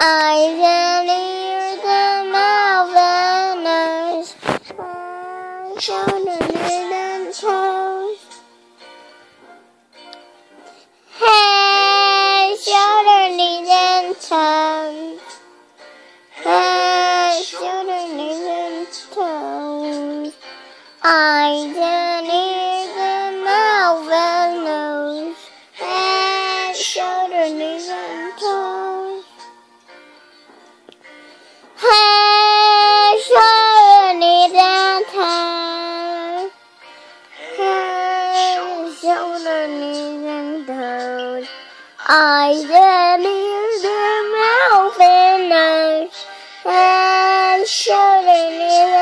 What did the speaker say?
and ears and mouth and nose, and shoulder, knees and toes. Head, shoulder, knees and toes. Head, shoulder, knees and toes. Eyes and Head, shoulder, knees and toes. Eyes and ears mouth and nose. And.